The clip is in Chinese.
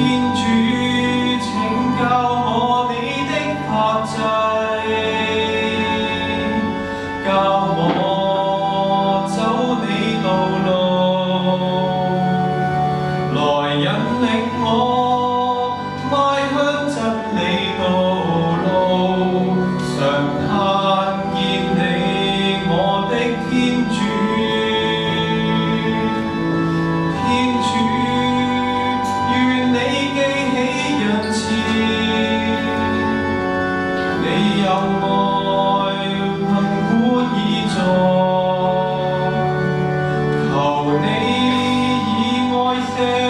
fim 旧爱凭本在求你以爱惜